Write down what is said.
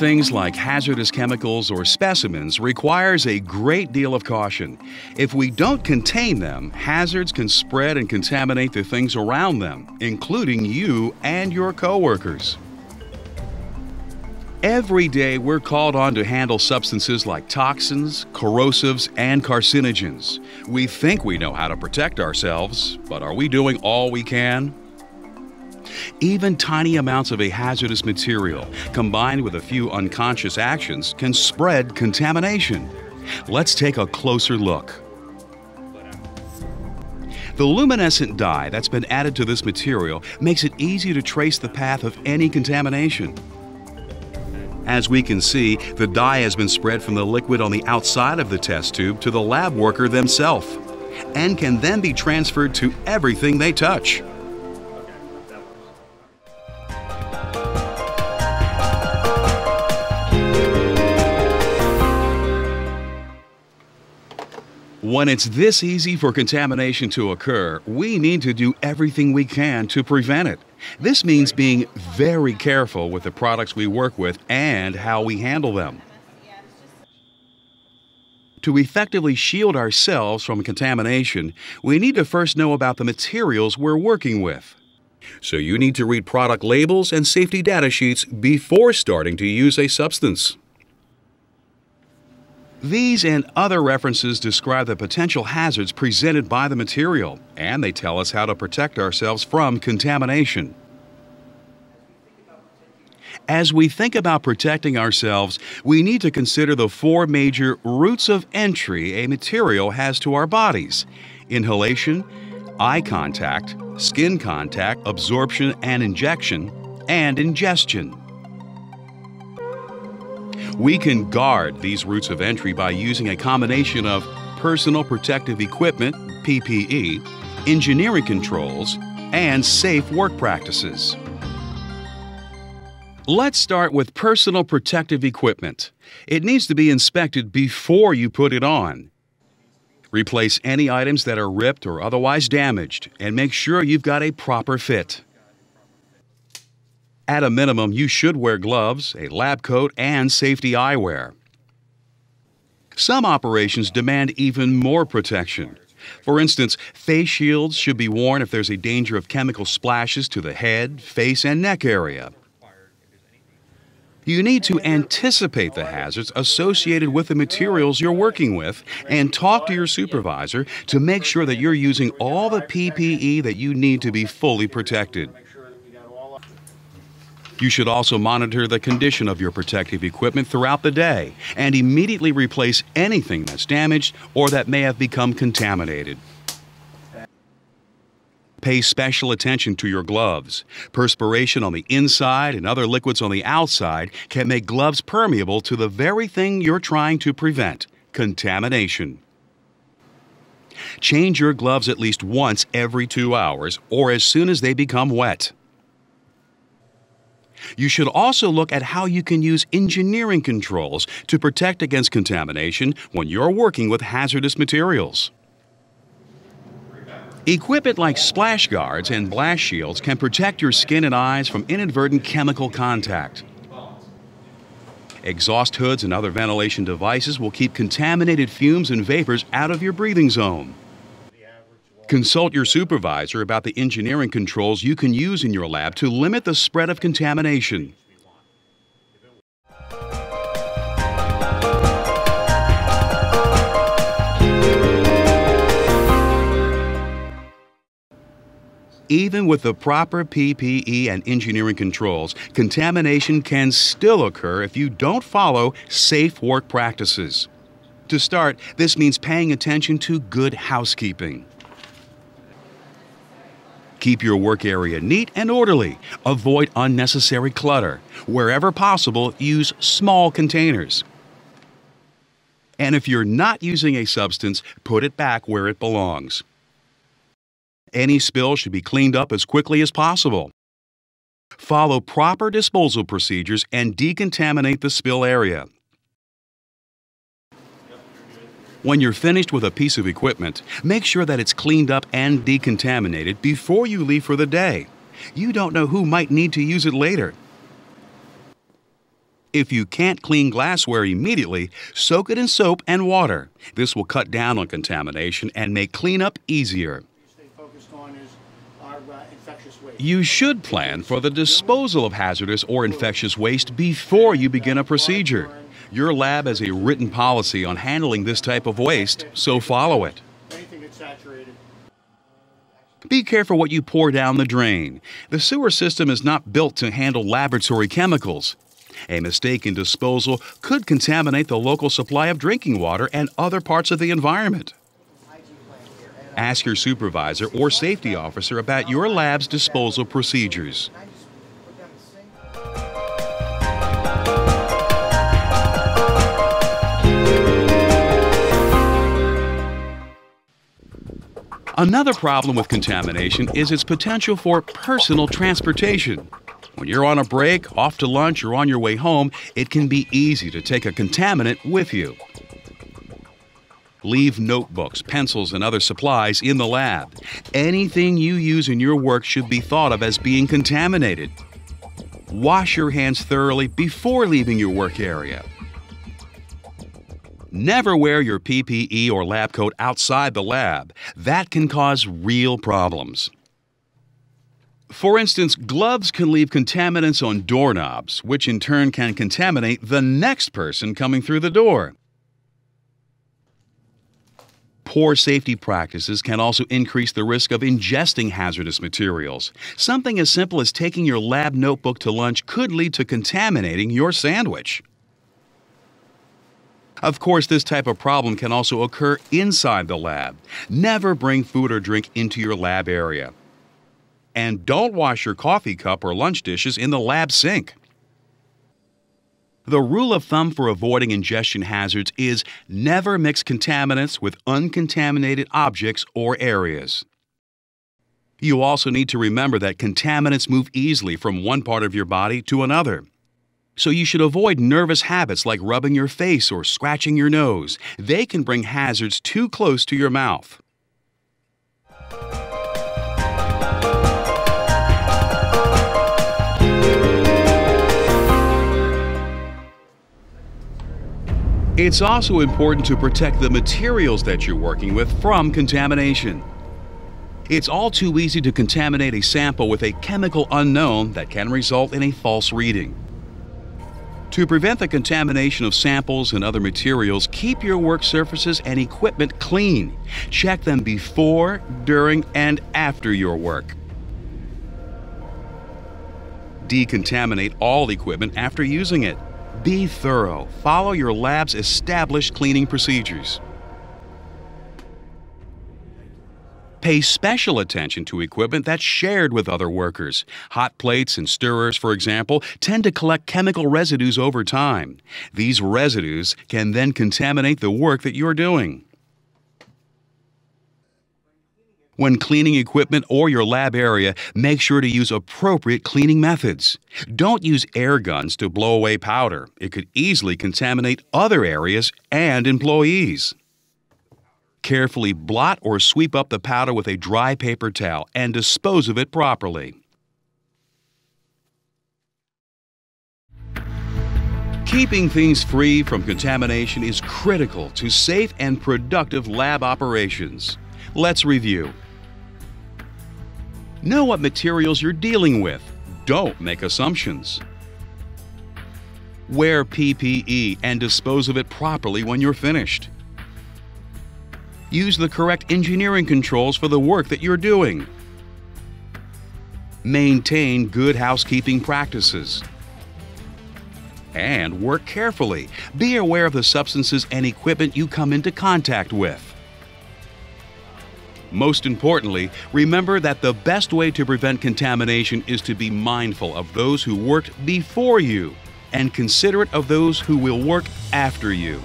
Things like hazardous chemicals or specimens requires a great deal of caution. If we don't contain them, hazards can spread and contaminate the things around them, including you and your coworkers. Every day, we're called on to handle substances like toxins, corrosives, and carcinogens. We think we know how to protect ourselves, but are we doing all we can? Even tiny amounts of a hazardous material, combined with a few unconscious actions, can spread contamination. Let's take a closer look. The luminescent dye that's been added to this material makes it easy to trace the path of any contamination. As we can see, the dye has been spread from the liquid on the outside of the test tube to the lab worker themselves and can then be transferred to everything they touch. When it's this easy for contamination to occur, we need to do everything we can to prevent it. This means being very careful with the products we work with and how we handle them. To effectively shield ourselves from contamination, we need to first know about the materials we're working with. So you need to read product labels and safety data sheets before starting to use a substance. These and other references describe the potential hazards presented by the material, and they tell us how to protect ourselves from contamination. As we think about protecting ourselves, we need to consider the four major routes of entry a material has to our bodies inhalation, eye contact, skin contact, absorption and injection, and ingestion. We can guard these routes of entry by using a combination of personal protective equipment, PPE, engineering controls, and safe work practices. Let's start with personal protective equipment. It needs to be inspected before you put it on. Replace any items that are ripped or otherwise damaged and make sure you've got a proper fit. At a minimum, you should wear gloves, a lab coat, and safety eyewear. Some operations demand even more protection. For instance, face shields should be worn if there's a danger of chemical splashes to the head, face, and neck area. You need to anticipate the hazards associated with the materials you're working with and talk to your supervisor to make sure that you're using all the PPE that you need to be fully protected. You should also monitor the condition of your protective equipment throughout the day and immediately replace anything that's damaged or that may have become contaminated. Pay special attention to your gloves. Perspiration on the inside and other liquids on the outside can make gloves permeable to the very thing you're trying to prevent contamination. Change your gloves at least once every two hours or as soon as they become wet. You should also look at how you can use engineering controls to protect against contamination when you're working with hazardous materials. Equipment like splash guards and blast shields can protect your skin and eyes from inadvertent chemical contact. Exhaust hoods and other ventilation devices will keep contaminated fumes and vapors out of your breathing zone. Consult your supervisor about the engineering controls you can use in your lab to limit the spread of contamination. Even with the proper PPE and engineering controls, contamination can still occur if you don't follow safe work practices. To start, this means paying attention to good housekeeping. Keep your work area neat and orderly. Avoid unnecessary clutter. Wherever possible, use small containers. And if you're not using a substance, put it back where it belongs. Any spill should be cleaned up as quickly as possible. Follow proper disposal procedures and decontaminate the spill area. When you're finished with a piece of equipment, make sure that it's cleaned up and decontaminated before you leave for the day. You don't know who might need to use it later. If you can't clean glassware immediately, soak it in soap and water. This will cut down on contamination and make cleanup easier. You should plan for the disposal of hazardous or infectious waste before you begin a procedure. Your lab has a written policy on handling this type of waste, so follow it. Be careful what you pour down the drain. The sewer system is not built to handle laboratory chemicals. A mistake in disposal could contaminate the local supply of drinking water and other parts of the environment. Ask your supervisor or safety officer about your lab's disposal procedures. Another problem with contamination is its potential for personal transportation. When you're on a break, off to lunch, or on your way home, it can be easy to take a contaminant with you. Leave notebooks, pencils, and other supplies in the lab. Anything you use in your work should be thought of as being contaminated. Wash your hands thoroughly before leaving your work area. Never wear your PPE or lab coat outside the lab. That can cause real problems. For instance, gloves can leave contaminants on doorknobs, which in turn can contaminate the next person coming through the door. Poor safety practices can also increase the risk of ingesting hazardous materials. Something as simple as taking your lab notebook to lunch could lead to contaminating your sandwich. Of course, this type of problem can also occur inside the lab. Never bring food or drink into your lab area. And don't wash your coffee cup or lunch dishes in the lab sink. The rule of thumb for avoiding ingestion hazards is never mix contaminants with uncontaminated objects or areas. You also need to remember that contaminants move easily from one part of your body to another. So you should avoid nervous habits like rubbing your face or scratching your nose. They can bring hazards too close to your mouth. It's also important to protect the materials that you're working with from contamination. It's all too easy to contaminate a sample with a chemical unknown that can result in a false reading. To prevent the contamination of samples and other materials, keep your work surfaces and equipment clean. Check them before, during, and after your work. Decontaminate all equipment after using it. Be thorough. Follow your lab's established cleaning procedures. Pay special attention to equipment that's shared with other workers. Hot plates and stirrers, for example, tend to collect chemical residues over time. These residues can then contaminate the work that you're doing. When cleaning equipment or your lab area, make sure to use appropriate cleaning methods. Don't use air guns to blow away powder. It could easily contaminate other areas and employees. Carefully blot or sweep up the powder with a dry paper towel and dispose of it properly. Keeping things free from contamination is critical to safe and productive lab operations. Let's review. Know what materials you're dealing with. Don't make assumptions. Wear PPE and dispose of it properly when you're finished. Use the correct engineering controls for the work that you're doing. Maintain good housekeeping practices. And work carefully. Be aware of the substances and equipment you come into contact with. Most importantly, remember that the best way to prevent contamination is to be mindful of those who worked before you and considerate of those who will work after you.